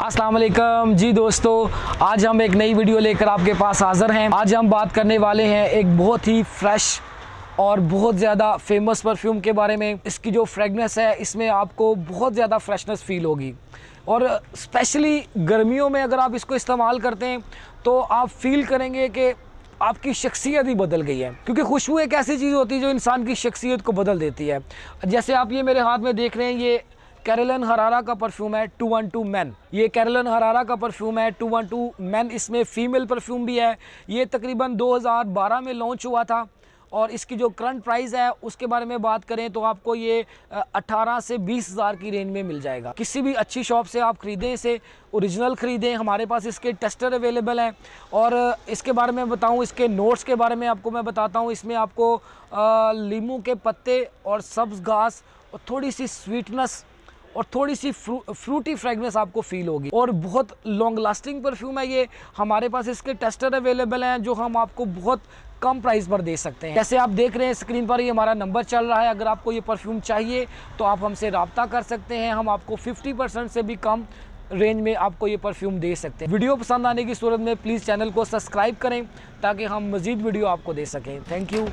अस्सलाम वालेकुम जी दोस्तों, आज हम एक नई वीडियो लेकर आपके पास हाज़िर हैं। आज हम बात करने वाले हैं एक बहुत ही फ्रेश और बहुत ज़्यादा फ़ेमस परफ्यूम के बारे में। इसकी जो फ्रेगनेस है, इसमें आपको बहुत ज़्यादा फ्रेशनेस फील होगी। और स्पेशली गर्मियों में अगर आप इसको इस्तेमाल करते हैं तो आप फील करेंगे कि आपकी शख्सियत ही बदल गई है। क्योंकि खुशबू एक ऐसी चीज़ होती है जो इंसान की शख्सियत को बदल देती है। जैसे आप ये मेरे हाथ में देख रहे हैं, ये कैरलन हरारा का परफ्यूम है टू वन टू मैन ये कैरलन हरारा का परफ्यूम है टू वन टू मैन इसमें फ़ीमेल परफ्यूम भी है। ये तकरीबन 2012 में लॉन्च हुआ था और इसकी जो करंट प्राइस है, उसके बारे में बात करें तो आपको ये 18 से बीस हज़ार की रेंज में मिल जाएगा। किसी भी अच्छी शॉप से आप ख़रीदें इसे ओरिजिनल ख़रीदें, हमारे पास इसके टेस्टर अवेलेबल हैं। और इसके बारे में बताऊँ, इसके नोट्स के बारे में आपको मैं बताता हूँ। इसमें आपको लीमू के पत्ते और सब्ज़ घास और थोड़ी सी स्वीटनेस और थोड़ी सी फ्रू, फ्रूटी फ्रेगनेंस आपको फील होगी। और बहुत लॉन्ग लास्टिंग परफ्यूम है ये। हमारे पास इसके टेस्टर अवेलेबल हैं जो हम आपको बहुत कम प्राइस पर दे सकते हैं। जैसे आप देख रहे हैं स्क्रीन पर ये हमारा नंबर चल रहा है। अगर आपको ये परफ्यूम चाहिए तो आप हमसे रबता कर सकते हैं। हम आपको 50 परसेंट से भी कम रेंज में आपको ये परफ्यूम दे सकते हैं। वीडियो पसंद आने की सूरत में प्लीज़ चैनल को सब्सक्राइब करें ताकि हम मज़ीद वीडियो आपको दे सकें। Thank you